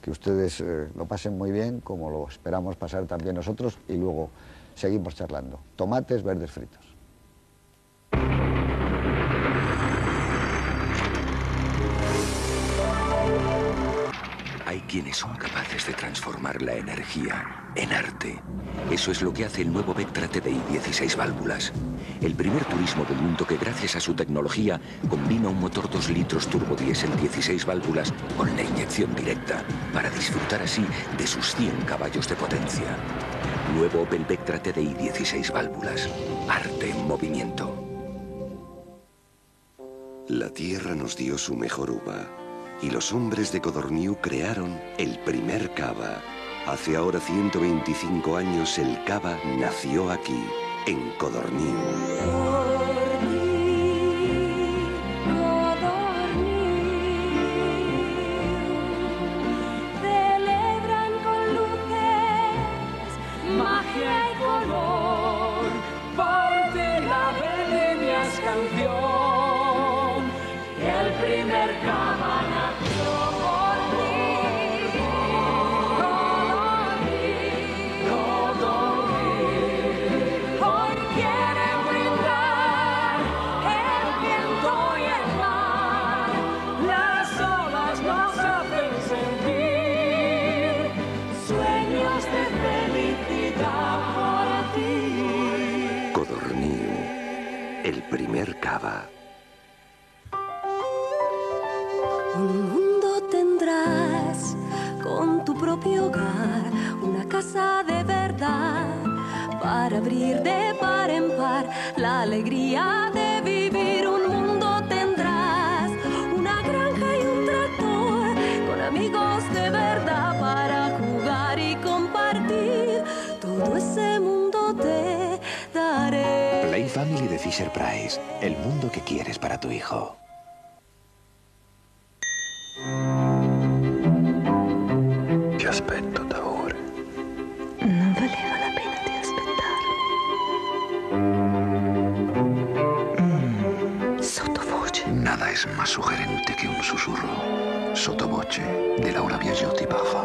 que ustedes eh, lo pasen muy bien, como lo esperamos pasar también nosotros, y luego seguimos charlando. Tomates verdes fritos. Quienes son capaces de transformar la energía en arte. Eso es lo que hace el nuevo Vectra TDI 16 válvulas. El primer turismo del mundo que gracias a su tecnología combina un motor 2 litros turbo diésel 16 válvulas con la inyección directa para disfrutar así de sus 100 caballos de potencia. Nuevo Opel Vectra TDI 16 válvulas. Arte en movimiento. La tierra nos dio su mejor uva y los hombres de Codorniu crearon el primer cava. Hace ahora 125 años el cava nació aquí, en Codorniu. La alegría de vivir. Un mundo tendrás, una granja y un tractor con amigos de verdad para jugar y compartir. Todo ese mundo te daré. Play Family de Fisher Price. El mundo que quieres para tu hijo. Que un susurro. Sottovoce de Laura Biagiotti Baja.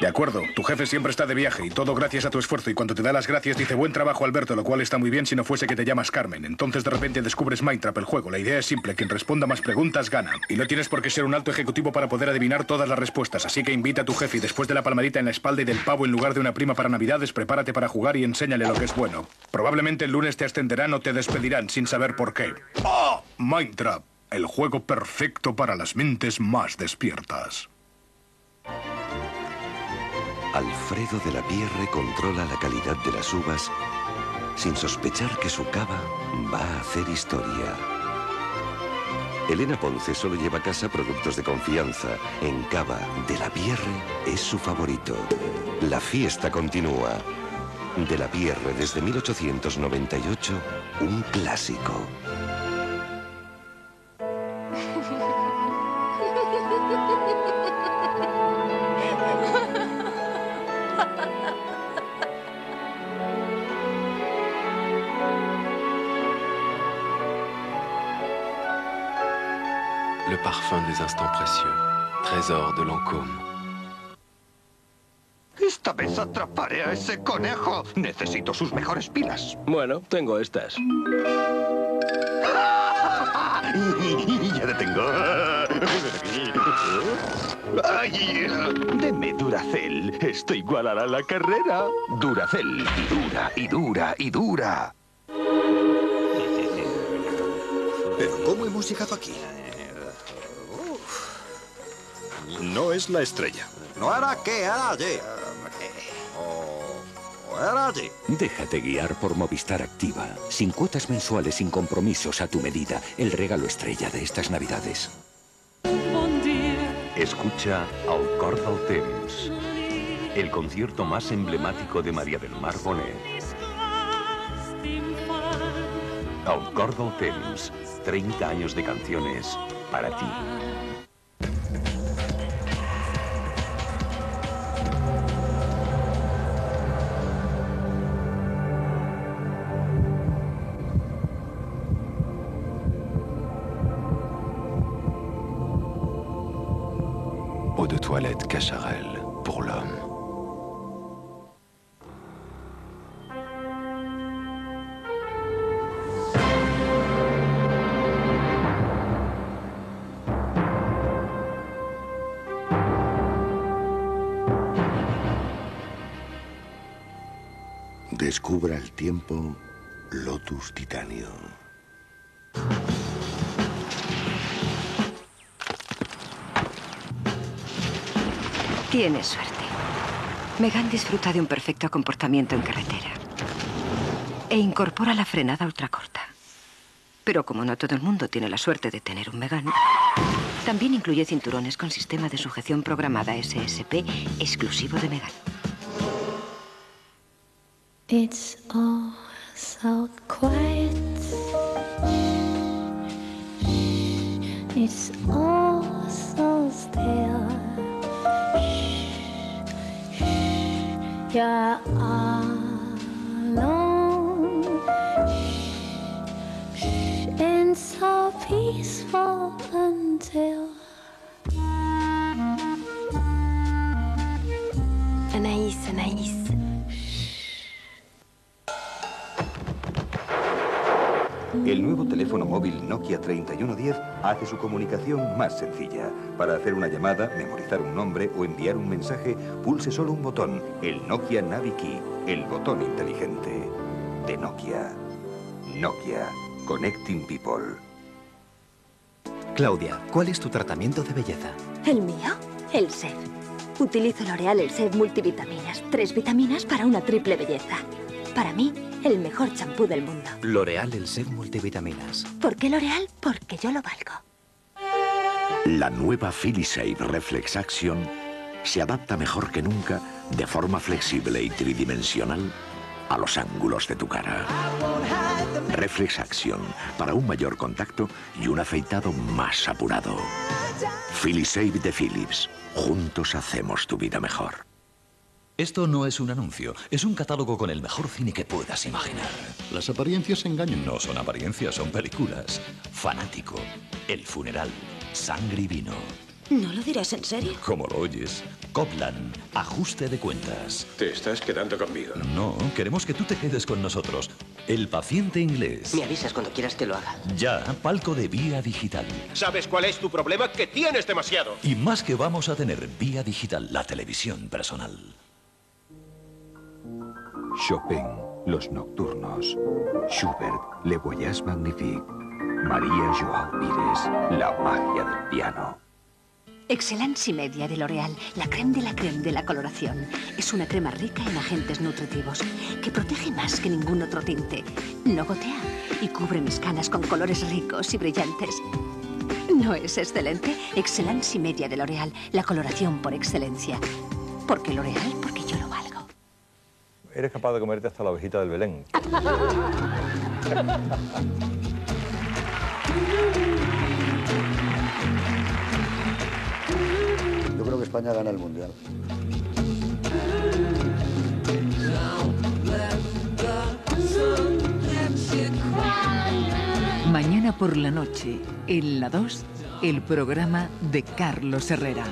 De acuerdo, tu jefe siempre está de viaje y todo gracias a tu esfuerzo y cuando te da las gracias dice buen trabajo Alberto, lo cual está muy bien si no fuese que te llamas Carmen. Entonces de repente descubres Mindtrap, el juego. La idea es simple, quien responda más preguntas gana. Y no tienes por qué ser un alto ejecutivo para poder adivinar todas las respuestas, así que invita a tu jefe y después de la palmadita en la espalda y del pavo en lugar de una prima para navidades, prepárate para jugar y enséñale lo que es bueno. Probablemente el lunes te ascenderán o te despedirán sin saber por qué. ¡Oh! Mindtrap, el juego perfecto para las mentes más despiertas. Alfredo de la Pierre controla la calidad de las uvas sin sospechar que su cava va a hacer historia. Elena Ponce solo lleva a casa productos de confianza. En cava de la Pierre es su favorito. La fiesta continúa. De la Pierre desde 1898, un clásico. Le parfum des instants précieux. Trésor de Lancôme. Esta vez atraparé a ese conejo. Necesito sus mejores pilas. Bueno, tengo estas. ya te tengo. Ay, deme Duracel. Esto igualará la carrera. Duracel. Y dura, y dura, y dura. Pero ¿cómo hemos llegado aquí? No es la estrella. No era aquí, era allí. O, o era allí. Déjate guiar por Movistar Activa. Sin cuotas mensuales, sin compromisos, a tu medida. El regalo estrella de estas navidades. Escucha Al cor del temps, el concierto más emblemático de María del Mar Bonet. Al cor del temps, 30 años de canciones para ti. Cacharel pour l'homme. Descubra el tiempo Lotus Titanio. Tienes suerte. Megan disfruta de un perfecto comportamiento en carretera. E incorpora la frenada ultracorta. Pero como no todo el mundo tiene la suerte de tener un Megan, también incluye cinturones con sistema de sujeción programada SSP exclusivo de Megan. It's all so quiet. It's all so still. You're alone. And so peaceful until. Anaïs, Anaïs. El nuevo teléfono móvil Nokia 3110 hace su comunicación más sencilla. Para hacer una llamada, memorizar un nombre o enviar un mensaje, pulse solo un botón, el Nokia Navi Key, el botón inteligente de Nokia. Nokia, Connecting People. Claudia, ¿cuál es tu tratamiento de belleza? ¿El mío? El SEV. Utilizo L'Oreal El SEV Multivitaminas. Tres vitaminas para una triple belleza. Para mí, el mejor champú del mundo. L'Oreal El Sev Multivitaminas. ¿Por qué L'Oreal? Porque yo lo valgo. La nueva Filisave Reflex Action se adapta mejor que nunca, de forma flexible y tridimensional, a los ángulos de tu cara. Reflex Action, para un mayor contacto y un afeitado más apurado. Filisave de Philips. Juntos hacemos tu vida mejor. Esto no es un anuncio, es un catálogo con el mejor cine que puedas imaginar. Las apariencias engañan, no son apariencias, son películas. Fanático, El funeral, Sangre y vino. ¿No lo dirás en serio? Como lo oyes, Copland, Ajuste de cuentas. Te estás quedando conmigo. No, queremos que tú te quedes con nosotros. El paciente inglés. Me avisas cuando quieras que lo haga. Ya, palco de vía digital. ¿Sabes cuál es tu problema? Que tienes demasiado. Y más que vamos a tener vía digital, la televisión personal. Chopin, Los Nocturnos. Schubert, Le Voyage Magnifique. María Joao Pires, La magia del piano. Excelencia Media de L'Oreal, la creme de la creme de la coloración. Es una crema rica en agentes nutritivos que protege más que ningún otro tinte. No gotea y cubre mis canas con colores ricos y brillantes. ¿No es excelente? Excelencia Media de L'Oreal, la coloración por excelencia. Porque L'Oreal, porque yo lo. Eres capaz de comerte hasta la ovejita del Belén. Yo creo que España gana el Mundial. Mañana por la noche, en la 2, el programa de Carlos Herrera.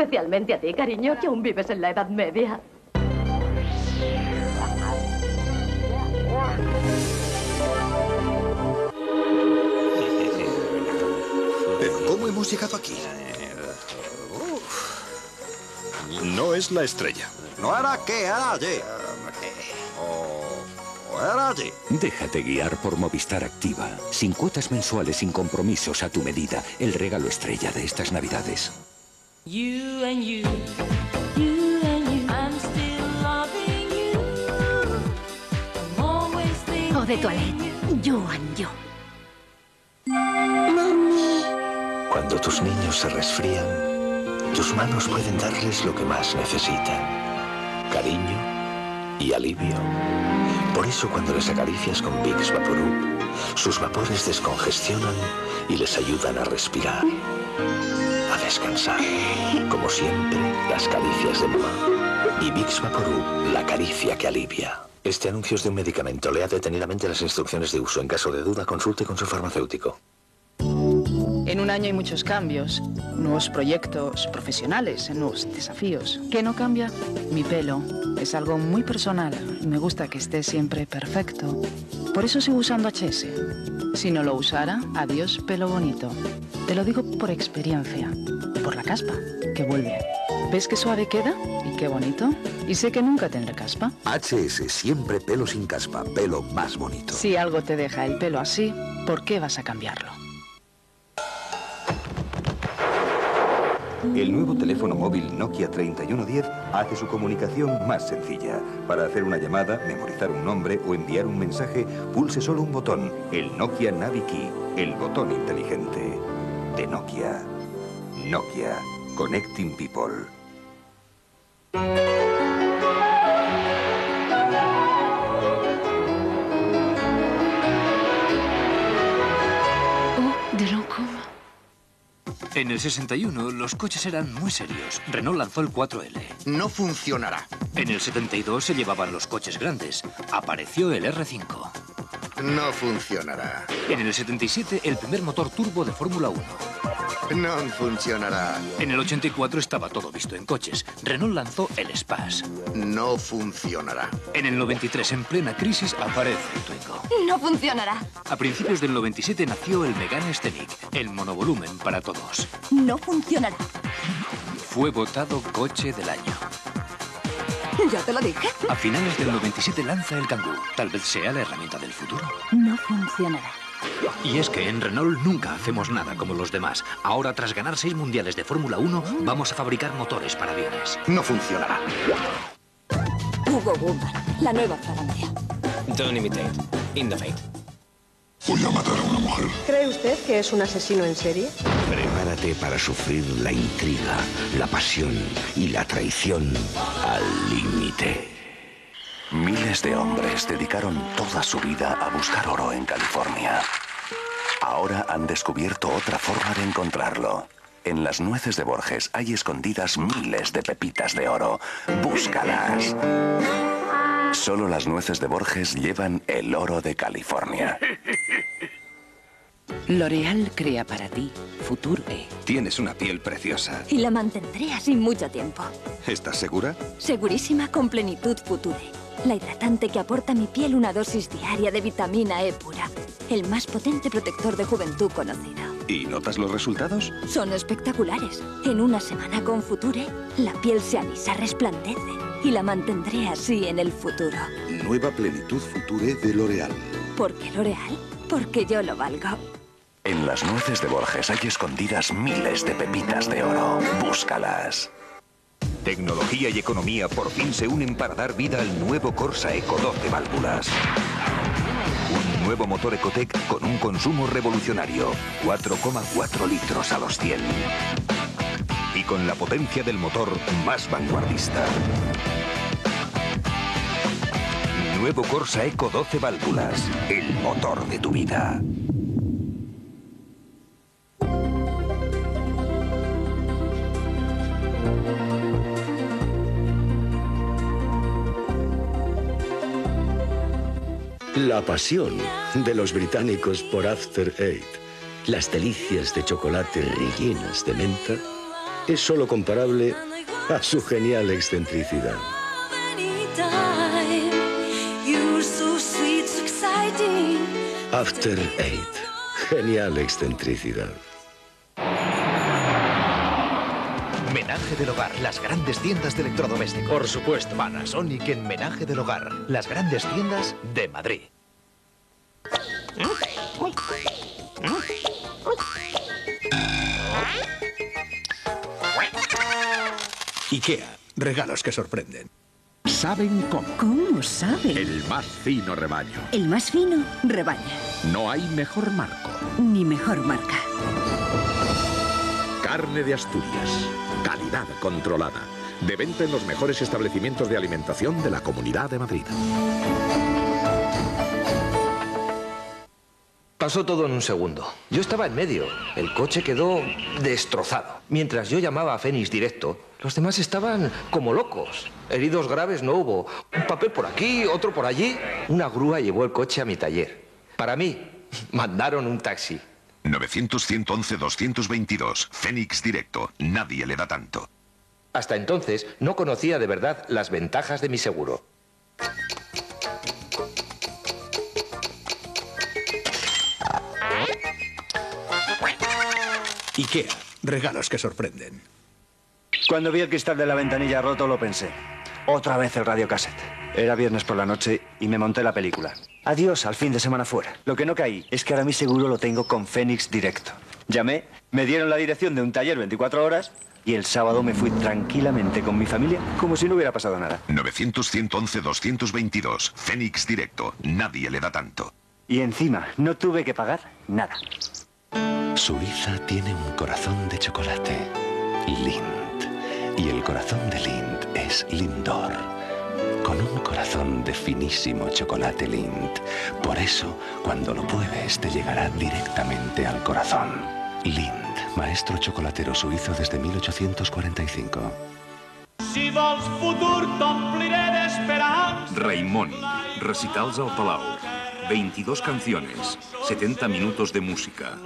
Especialmente a ti, cariño, que aún vives en la Edad Media. ¿Pero cómo hemos llegado aquí? No es la estrella. ¿No era qué? Era allí. O, o era allí. Déjate guiar por Movistar Activa. Sin cuotas mensuales, sin compromisos, a tu medida. El regalo estrella de estas navidades. You and you, you and you. I'm still loving you. I'm always thinking. O de toilette, you and you. Cuando tus niños se resfrían, tus manos pueden darles lo que más necesitan. Cariño y alivio. Por eso cuando les acaricias con Vicks Vaporub, sus vapores descongestionan y les ayudan a respirar. Descansar. Como siempre, las caricias de mamá. Y Vicks Vaporub, la caricia que alivia. Este anuncio es de un medicamento. Lea detenidamente las instrucciones de uso. En caso de duda, consulte con su farmacéutico. En un año hay muchos cambios, nuevos proyectos profesionales, nuevos desafíos. ¿Qué no cambia? Mi pelo. Es algo muy personal y me gusta que esté siempre perfecto. Por eso sigo usando HS. Si no lo usara, adiós pelo bonito. Te lo digo por experiencia, por la caspa, que vuelve. ¿Ves qué suave queda? ¿Y qué bonito? Y sé que nunca tendré caspa. HS, siempre pelo sin caspa, pelo más bonito. Si algo te deja el pelo así, ¿por qué vas a cambiarlo? El nuevo teléfono móvil Nokia 3110 hace su comunicación más sencilla. Para hacer una llamada, memorizar un nombre o enviar un mensaje, pulse solo un botón, el Nokia Navi Key, el botón inteligente de Nokia. Nokia, Connecting People. En el 61 los coches eran muy serios. Renault lanzó el 4L. No funcionará. En el 72 se llevaban los coches grandes. Apareció el R5. No funcionará. En el 77 el primer motor turbo de Fórmula 1. No funcionará. En el 84 estaba todo visto en coches. Renault lanzó el Spass. No funcionará. En el 93 en plena crisis aparece el Twingo. No funcionará. A principios del 97 nació el Megane Scenic, el monovolumen para todos. No funcionará. Fue votado coche del año. Ya te lo dije. A finales del 97 lanza el Kangoo. Tal vez sea la herramienta del futuro. No funcionará. Y es que en Renault nunca hacemos nada como los demás. Ahora, tras ganar seis mundiales de Fórmula 1, vamos a fabricar motores para aviones. No funcionará. Hugo Woman, la nueva fragancia. Don't imitate. In the fate. Voy a matar a una mujer. ¿Cree usted que es un asesino en serie? Prepárate para sufrir la intriga, la pasión y la traición al límite. Miles de hombres dedicaron toda su vida a buscar oro en California. Ahora han descubierto otra forma de encontrarlo. En las nueces de Borges hay escondidas miles de pepitas de oro. Búscalas. Solo las nueces de Borges llevan el oro de California. L'Oréal crea para ti Future E. Tienes una piel preciosa. Y la mantendré así mucho tiempo. ¿Estás segura? Segurísima con Plenitud Future. La hidratante que aporta a mi piel una dosis diaria de vitamina E pura. El más potente protector de juventud conocido. ¿Y notas los resultados? Son espectaculares. En una semana con Future, la piel se alisa, resplandece. Y la mantendré así en el futuro. Nueva plenitud future de L'Oreal. ¿Por qué L'Oreal? Porque yo lo valgo. En las nueces de Borges hay escondidas miles de pepitas de oro. Búscalas. Tecnología y economía por fin se unen para dar vida al nuevo Corsa Eco 12 válvulas. Un nuevo motor Ecotec con un consumo revolucionario, 4,4 litros a los 100. Y con la potencia del motor más vanguardista. Nuevo Corsa Eco 12 válvulas, el motor de tu vida. La pasión de los británicos por After Eight, las delicias de chocolate rellenas de menta, es solo comparable a su genial excentricidad. After Eight, genial excentricidad. Menaje del Hogar, las grandes tiendas de electrodomésticos. Por supuesto. Panasonic en Menaje del Hogar, las grandes tiendas de Madrid. IKEA, regalos que sorprenden. ¿Saben cómo? ¿Cómo sabe? El más fino rebaño. El más fino, rebaña. No hay mejor marco. Ni mejor marca. Carne de Asturias. Calidad controlada. De venta en los mejores establecimientos de alimentación de la Comunidad de Madrid. Pasó todo en un segundo. Yo estaba en medio. El coche quedó destrozado. Mientras yo llamaba a Fénix directo, los demás estaban como locos. Heridos graves no hubo. Un papel por aquí, otro por allí. Una grúa llevó el coche a mi taller. Para mí, mandaron un taxi. 900-111-222. Fénix Directo. Nadie le da tanto. Hasta entonces no conocía de verdad las ventajas de mi seguro. IKEA. Regalos que sorprenden. Cuando vi el cristal de la ventanilla roto lo pensé. Otra vez el radiocassette. Era viernes por la noche y me monté la película. Adiós al fin de semana fuera. Lo que no caí es que ahora mi seguro lo tengo con Fénix Directo. Llamé, me dieron la dirección de un taller 24 horas y el sábado me fui tranquilamente con mi familia como si no hubiera pasado nada. 900-111-222. Fénix Directo. Nadie le da tanto. Y encima no tuve que pagar nada. Suiza tiene un corazón de chocolate. Lindt. Y el corazón de Lindt es Lindor. Con un corazón de finísimo chocolate Lindt. Por eso, cuando lo pruebes, te llegará directamente al corazón. Lindt, maestro chocolatero suizo desde 1845. Si vols futur t'ompliré d'esperança. Raimon, recitals al Palau. 22 canciones, 70 minutos de música.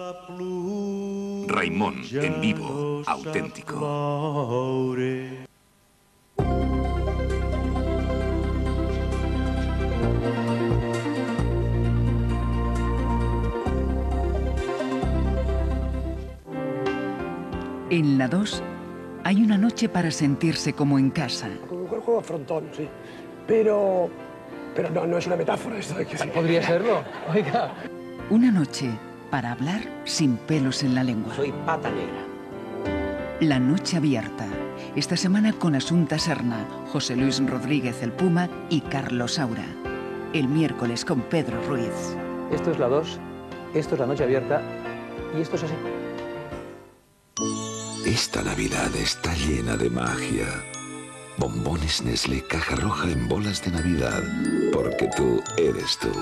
Raimón, en vivo, auténtico. En la 2 hay una noche para sentirse como en casa. Un juego frontón, sí. Pero. Pero no, no es una metáfora esto de que sí. Podría serlo. Oiga. Una noche para hablar sin pelos en la lengua. Soy pata negra. La noche abierta. Esta semana con Asunta Serna, José Luis Rodríguez el Puma y Carlos Saura. El miércoles con Pedro Ruiz. Esto es la 2, esto es la noche abierta y esto es así. Esta Navidad está llena de magia. Bombones Nestlé caja roja en bolas de Navidad, porque tú eres tú.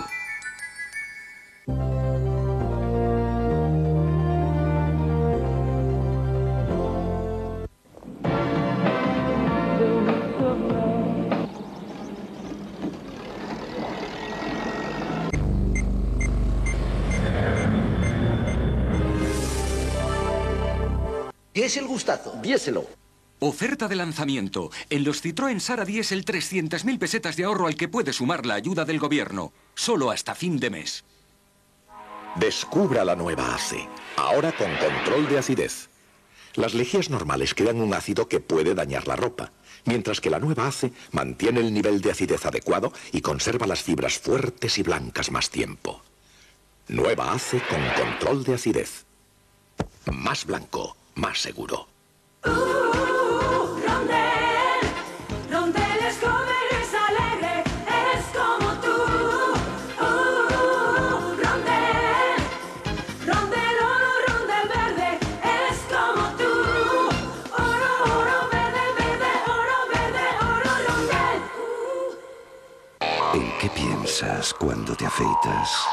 Gustazo? Viéselo. Oferta de lanzamiento. En los Citroën Sara Diesel 300.000 pesetas de ahorro al que puede sumar la ayuda del gobierno. Solo hasta fin de mes. Descubra la nueva ACE, ahora con control de acidez. Las lejías normales crean un ácido que puede dañar la ropa, mientras que la nueva ACE mantiene el nivel de acidez adecuado y conserva las fibras fuertes y blancas más tiempo. Nueva ACE con control de acidez. Más blanco, más seguro. Piensas cuando te afeitas?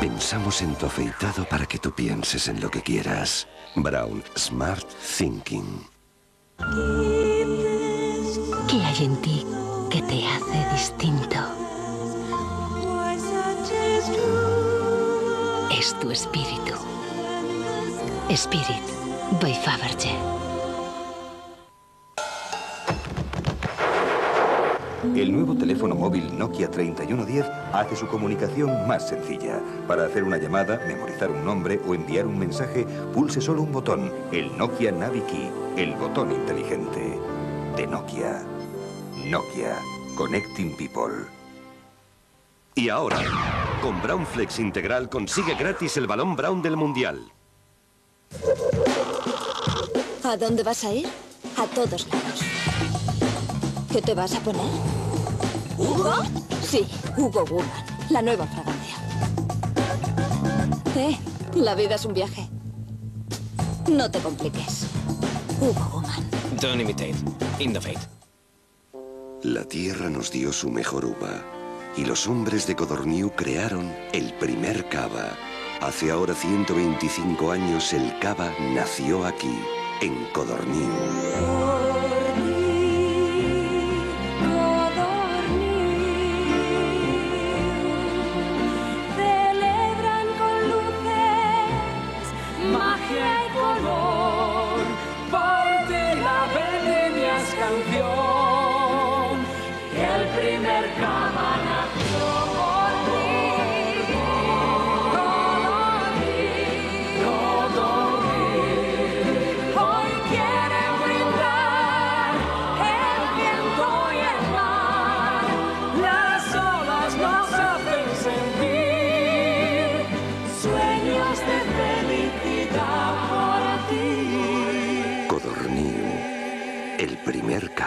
Pensamos en tu afeitado para que tú pienses en lo que quieras. Brown Smart Thinking. ¿Qué hay en ti que te hace distinto? Es tu espíritu. Spirit by Faberge. El nuevo teléfono móvil Nokia 3110 hace su comunicación más sencilla. Para hacer una llamada, memorizar un nombre o enviar un mensaje, pulse solo un botón, el Nokia Navi Key, el botón inteligente de Nokia. Nokia, Connecting People. Y ahora, con Brown Flex Integral consigue gratis el balón Brown del Mundial. ¿A dónde vas a ir? A todos lados. ¿Qué te vas a poner? ¿Hugo? Sí, Hugo Woman, la nueva fragancia. Eh, la vida es un viaje. No te compliques. Hugo Woman. Don't imitate. Innovate. La tierra nos dio su mejor uva y los hombres de Codorniu crearon el primer cava. Hace ahora 125 años el cava nació aquí, en Codorniu.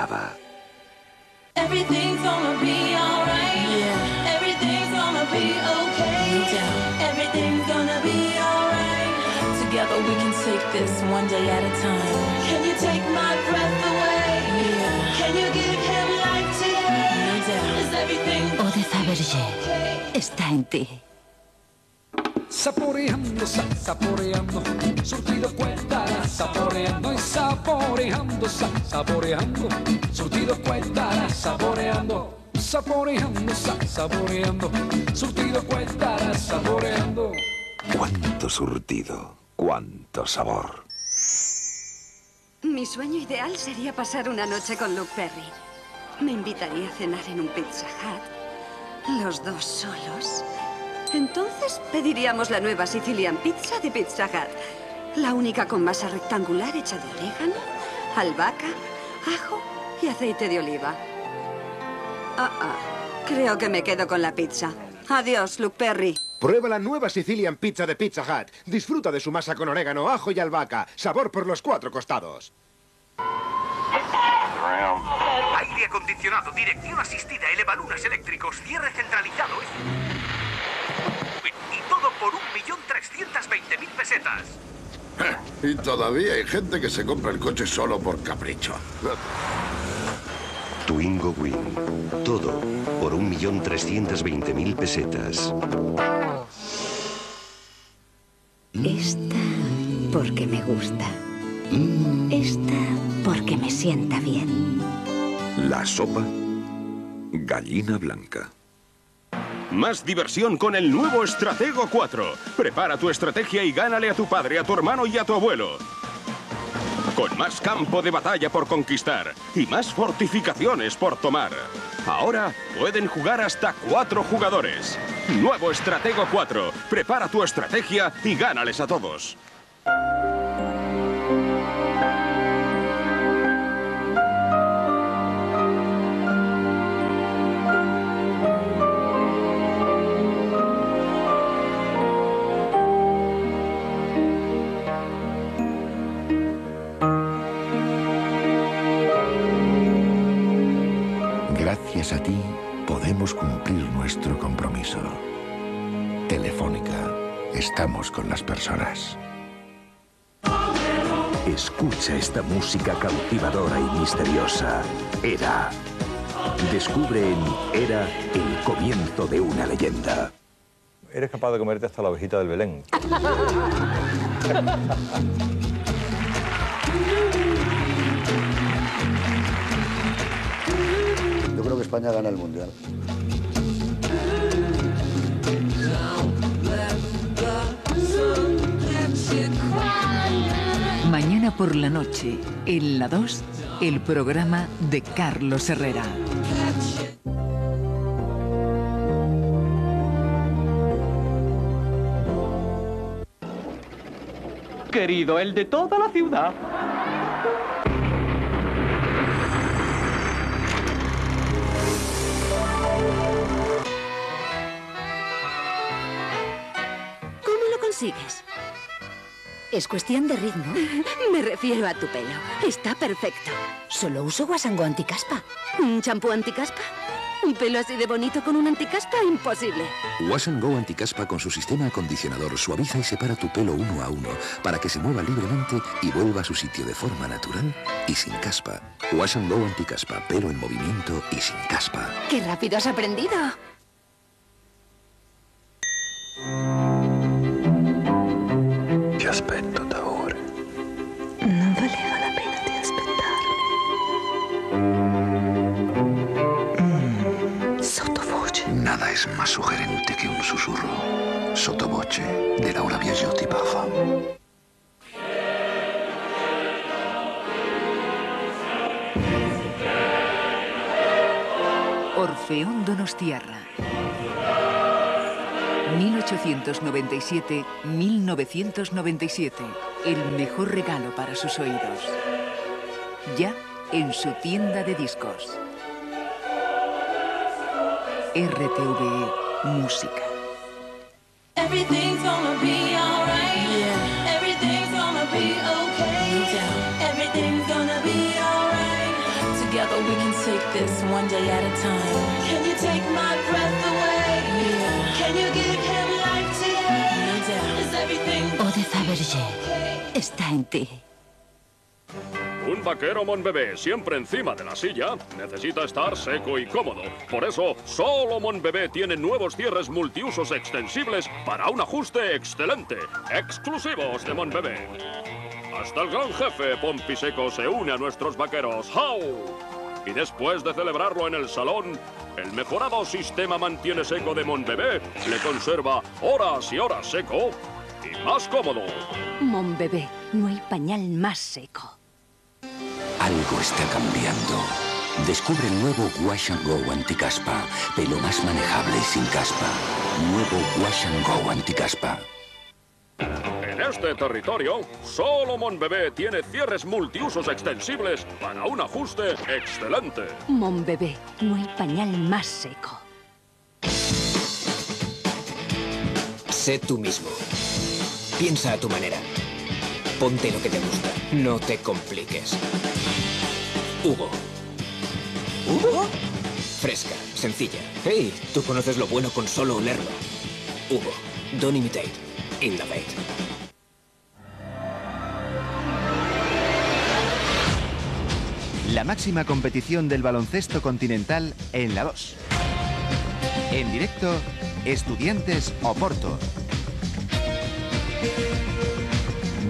Java. Everything's gonna be alright. Yeah. Everything's gonna be okay. Everything's gonna be alright. Together we can take this one day at a time. Can you take my breath away? Yeah. Can you give him life today? No doubt. Is everything Eau de Fabergé está en ti. Saboreando, sa- saboreando, surtido cuesta, saboreando y saboreando, sa- saboreando, surtido cuesta, saboreando, saboreando, sa- saboreando, surtido cuesta, saboreando. Cuánto surtido, cuánto sabor. Mi sueño ideal sería pasar una noche con Luke Perry. Me invitaría a cenar en un Pizza Hut, los dos solos. Entonces pediríamos la nueva Sicilian Pizza de Pizza Hut. La única con masa rectangular hecha de orégano, albahaca, ajo y aceite de oliva. Ah, ah. Creo que me quedo con la pizza. Adiós, Luke Perry. Prueba la nueva Sicilian Pizza de Pizza Hut. Disfruta de su masa con orégano, ajo y albahaca. Sabor por los cuatro costados. Aire acondicionado, dirección asistida, elevalunas eléctricos, cierre centralizado. Todo por 1.320.000 pesetas. Y todavía hay gente que se compra el coche solo por capricho. Twingo Wing. Todo por 1.320.000 pesetas. Esta porque me gusta. Esta porque me sienta bien. La sopa, gallina blanca. Más diversión con el nuevo Estratego 4. Prepara tu estrategia y gánale a tu padre, a tu hermano y a tu abuelo. Con más campo de batalla por conquistar y más fortificaciones por tomar. Ahora pueden jugar hasta cuatro jugadores. Nuevo Estratego 4. Prepara tu estrategia y gánales a todos. Nuestro compromiso. Telefónica, estamos con las personas. Escucha esta música cautivadora y misteriosa. Era. Descubre en Era el comienzo de una leyenda. Eres capaz de comerte hasta la ovejita del Belén. Yo creo que España gana el Mundial. Mañana por la noche, en la 2, el programa de Carlos Herrera. Querido, el de toda la ciudad. ¿Cómo lo consigues? Es cuestión de ritmo. Me refiero a tu pelo. Está perfecto. Solo uso Guasango anticaspa. ¿Un champú anticaspa? ¿Un pelo así de bonito con un anticaspa? Imposible. Wash and Go Anticaspa con su sistema acondicionador suaviza y separa tu pelo uno a uno para que se mueva libremente y vuelva a su sitio de forma natural y sin caspa. Wash and Go Anticaspa, pelo en movimiento y sin caspa. ¡Qué rápido has aprendido! Más sugerente que un susurro. Sottovoce de Laura Biagiotti Bafa. Orfeón Donostiarra. 1897-1997. El mejor regalo para sus oídos. Ya en su tienda de discos. RTVE Música. Everything's gonna be alright. Everything's gonna be okay. Everything's gonna be alright. Together we can take this one day at a time. Can you take my breath away? Yeah. Can you give him life today? Doubt. Is everything Eau de Fabergé está en ti. Un vaquero Monbebé, siempre encima de la silla, necesita estar seco y cómodo. Por eso, solo Monbebé tiene nuevos cierres multiusos extensibles para un ajuste excelente, exclusivos de Monbebé. Hasta el gran jefe Pompiseco se une a nuestros vaqueros. ¡How! Y después de celebrarlo en el salón, el mejorado sistema mantiene seco de Monbebé le conserva horas y horas seco y más cómodo. Mon bebé, no hay pañal más seco. Algo está cambiando. Descubre el nuevo Wash and Go anticaspa. Pelo más manejable sin caspa. Nuevo Wash and Go anticaspa. En este territorio, solo Monbebé tiene cierres multiusos extensibles para un ajuste excelente. Mon bebé, no hay pañal más seco. Sé tú mismo. Piensa a tu manera. Ponte lo que te gusta. No te compliques. Hugo. ¿Hugo? Fresca, sencilla. Hey, tú conoces lo bueno con solo olerlo. Hugo. Don't imitate. Innovate. La máxima competición del baloncesto continental en la 2. En directo, Estudiantes Oporto.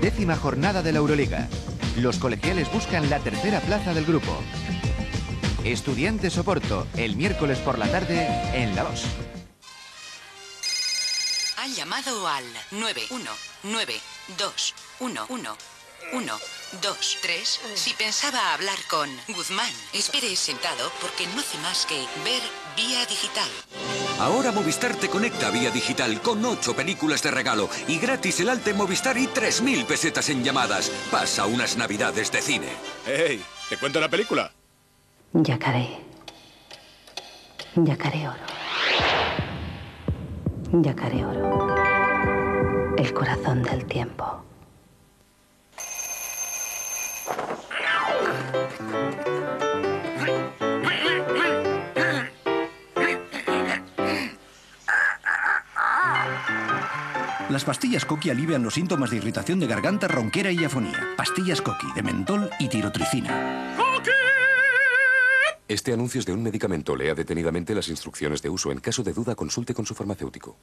Décima jornada de la Euroliga. Los colegiales buscan la tercera plaza del grupo. Estudiantes Oporto, el miércoles por la tarde en la 2. Han llamado al 919211123. Si pensaba hablar con Guzmán, espere sentado porque no hace más que ver vía digital. Ahora Movistar te conecta vía digital con 8 películas de regalo y gratis el alta en Movistar y 3.000 pesetas en llamadas. Pasa unas navidades de cine. ¡Ey! ¿Te cuento la película? Yacaré. Yacaré oro. Yacaré oro. El corazón del tiempo. Las pastillas Coqui alivian los síntomas de irritación de garganta, ronquera y afonía. Pastillas Coqui de mentol y tirotricina. Este anuncio es de un medicamento. Lea detenidamente las instrucciones de uso. En caso de duda, consulte con su farmacéutico.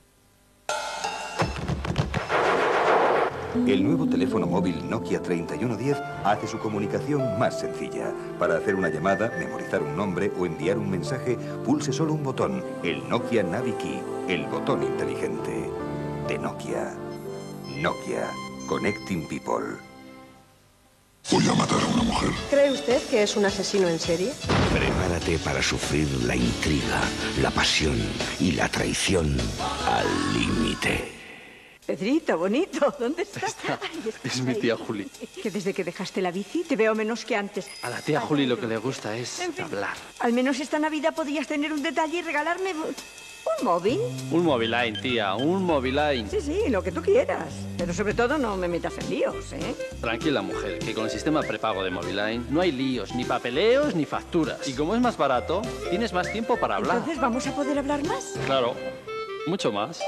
El nuevo teléfono móvil Nokia 3110 hace su comunicación más sencilla. Para hacer una llamada, memorizar un nombre o enviar un mensaje, pulse solo un botón, el Nokia NaviKey, el botón inteligente de Nokia. Nokia, Connecting People. Voy a matar a una mujer. ¿Cree usted que es un asesino en serie? Prepárate para sufrir la intriga, la pasión y la traición al límite. Pedrito, bonito, ¿dónde estás? Es mi ahí. tía Juli. Que desde que dejaste la bici te veo menos que antes. A la tía Juli lo que le gusta es En fin. hablar. Al menos esta Navidad podías tener un detalle y regalarme un móvil. Un Moviline, tía, un Moviline. Sí, sí, lo que tú quieras. Pero sobre todo no me metas en líos, ¿eh? Tranquila, mujer, que con el sistema prepago de Moviline no hay líos, ni papeleos, ni facturas. Y como es más barato, tienes más tiempo para hablar. Entonces, ¿vamos a poder hablar más? Claro, mucho más.